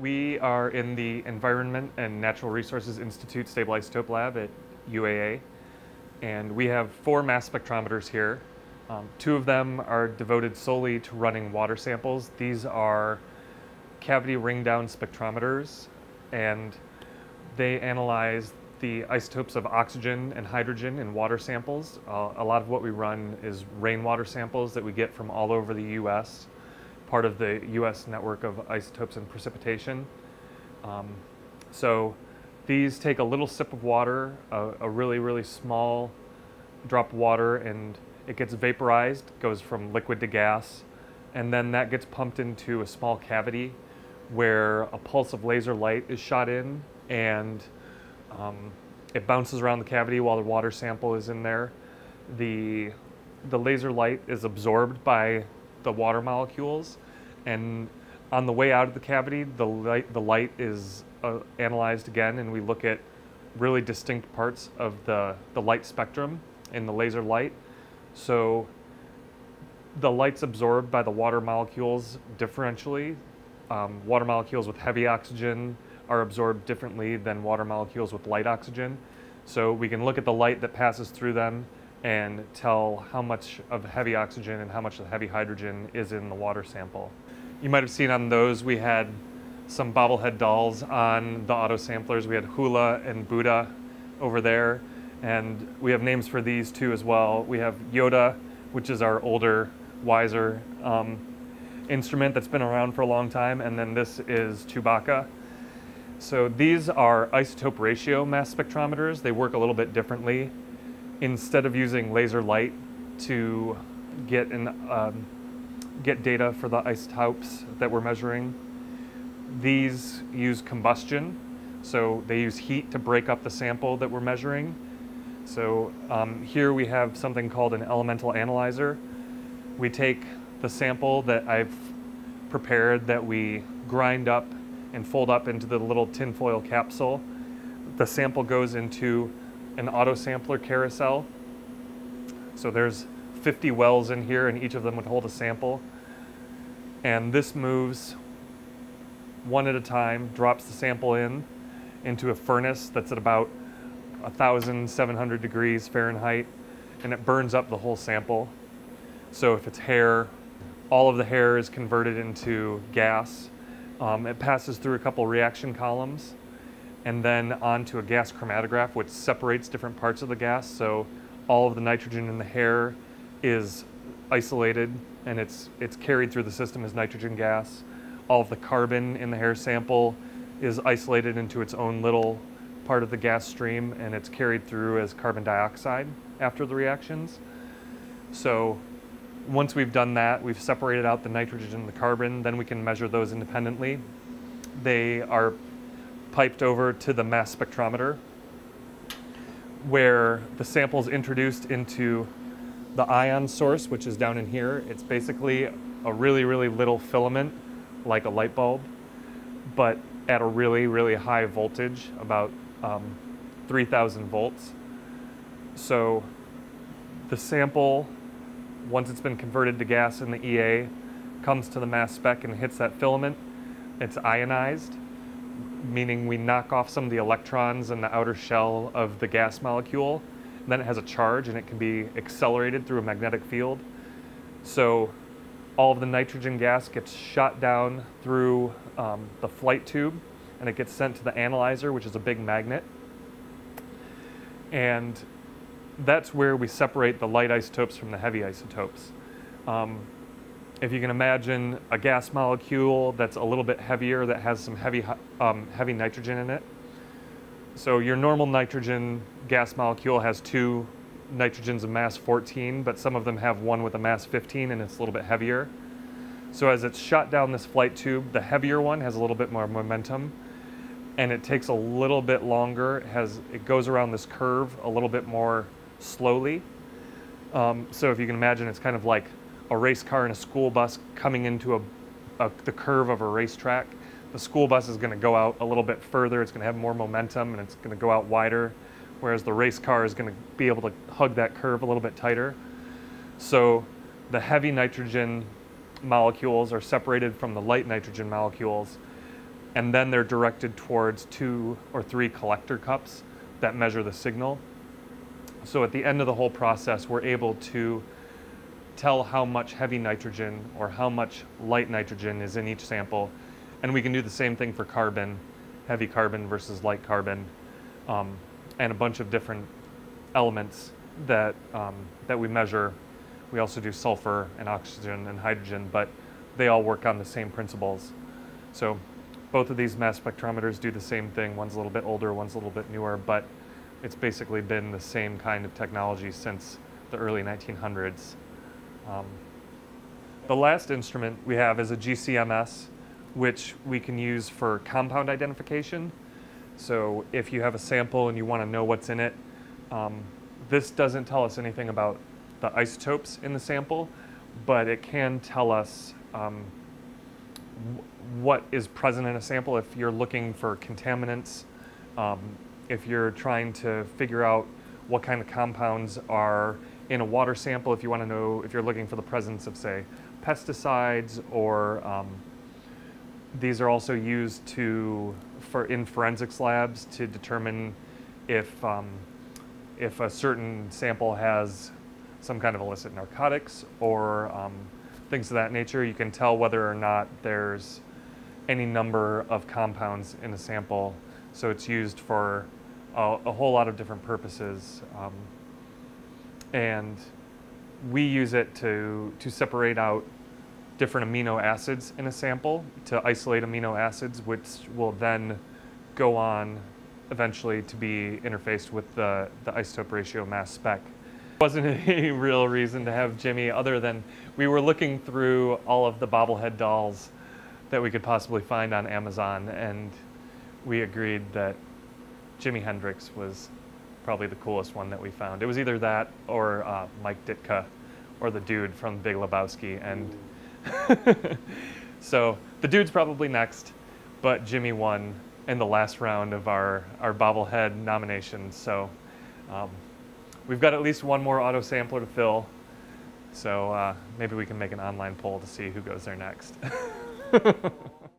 We are in the Environment and Natural Resources Institute Stable Isotope Lab at UAA, and we have four mass spectrometers here. Um, two of them are devoted solely to running water samples. These are cavity ring down spectrometers, and they analyze the isotopes of oxygen and hydrogen in water samples. Uh, a lot of what we run is rainwater samples that we get from all over the US part of the U.S. network of isotopes and precipitation. Um, so these take a little sip of water, a, a, really, really small drop of water, and it gets vaporized, goes from liquid to gas, and then that gets pumped into a small cavity where a pulse of laser light is shot in, and um, it bounces around the cavity while the water sample is in there. The, the laser light is absorbed by the water molecules. And on the way out of the cavity, the light, the light is uh, analyzed again, and we look at really distinct parts of the, the light spectrum in the laser light. So the light's absorbed by the water molecules differentially. Um, water molecules with heavy oxygen are absorbed differently than water molecules with light oxygen. So we can look at the light that passes through them and tell how much of heavy oxygen and how much of heavy hydrogen is in the water sample. You might have seen on those we had some bobblehead dolls on the auto samplers. We had Hula and Buddha over there, and we have names for these too as well. We have Yoda, which is our older, wiser um, instrument that's been around for a long time, and then this is Chewbacca. So these are isotope ratio mass spectrometers. They work a little bit differently instead of using laser light to get an um, get data for the isotopes that we're measuring, these use combustion. So they use heat to break up the sample that we're measuring. So um, here we have something called an elemental analyzer. We take the sample that I've prepared that we grind up and fold up into the little tinfoil capsule. The sample goes into an auto sampler carousel. So there's 50 wells in here and each of them would hold a sample. And this moves one at a time, drops the sample in into a furnace that's at about 1,700 degrees Fahrenheit, and it burns up the whole sample. So if it's hair, all of the hair is converted into gas. Um, it passes through a couple reaction columns and then onto a gas chromatograph, which separates different parts of the gas. So all of the nitrogen in the hair is isolated and it's, it's carried through the system as nitrogen gas. All of the carbon in the hair sample is isolated into its own little part of the gas stream and it's carried through as carbon dioxide after the reactions. So once we've done that, we've separated out the nitrogen and the carbon, then we can measure those independently. They are piped over to the mass spectrometer where the sample is introduced into the ion source, which is down in here. It's basically a really, really little filament, like a light bulb, but at a really, really high voltage, about um, 3000 volts. So the sample, once it's been converted to gas in the EA, comes to the mass spec and hits that filament. It's ionized meaning we knock off some of the electrons in the outer shell of the gas molecule. then it has a charge and it can be accelerated through a magnetic field. So all of the nitrogen gas gets shot down through um, the flight tube and it gets sent to the analyzer, which is a big magnet. And that's where we separate the light isotopes from the heavy isotopes. Um, if you can imagine a gas molecule that's a little bit heavier that has some heavy, um, heavy nitrogen in it. So your normal nitrogen gas molecule has two nitrogens of mass 14, but some of them have one with a mass 15 and it's a little bit heavier. So as it's shot down this flight tube, the heavier one has a little bit more momentum and it takes a little bit longer. It, has, it goes around this curve a little bit more slowly. Um, so if you can imagine, it's kind of like a race car and a school bus coming into a, a the curve of a racetrack. The school bus is going to go out a little bit further. It's going to have more momentum and it's going to go out wider, whereas the race car is going to be able to hug that curve a little bit tighter. So the heavy nitrogen molecules are separated from the light nitrogen molecules and then they're directed towards two or three collector cups that measure the signal. So at the end of the whole process, we're able to tell how much heavy nitrogen or how much light nitrogen is in each sample. And we can do the same thing for carbon, heavy carbon versus light carbon, um, and a bunch of different elements that, um, that we measure. We also do sulfur and oxygen and hydrogen, but they all work on the same principles. So both of these mass spectrometers do the same thing. One's a little bit older, one's a little bit newer, but it's basically been the same kind of technology since the early 1900s. Um, the last instrument we have is a GCMS, which we can use for compound identification. So if you have a sample and you want to know what's in it, um, this doesn't tell us anything about the isotopes in the sample, but it can tell us um, what is present in a sample if you're looking for contaminants, um, if you're trying to figure out what kind of compounds are in a water sample, if you want to know if you're looking for the presence of, say, pesticides or um, these are also used to for in forensics labs to determine if um, if a certain sample has some kind of illicit narcotics or um, things of that nature. You can tell whether or not there's any number of compounds in a sample. So it's used for a, a whole lot of different purposes. And we use it to, to separate out different amino acids in a sample to isolate amino acids, which will then go on eventually to be interfaced with the, the isotope ratio mass spec. Wasn't any real reason to have Jimi other than we were looking through all of the bobblehead dolls that we could possibly find on Amazon and we agreed that Jimi Hendrix was probably the coolest one that we found. It was either that or uh, Mike Ditka or the dude from Big Lebowski. And so the dude's probably next, but Jimi won in the last round of our, our bobblehead nominations. So um, we've got at least one more auto sampler to fill. So uh, maybe we can make an online poll to see who goes there next.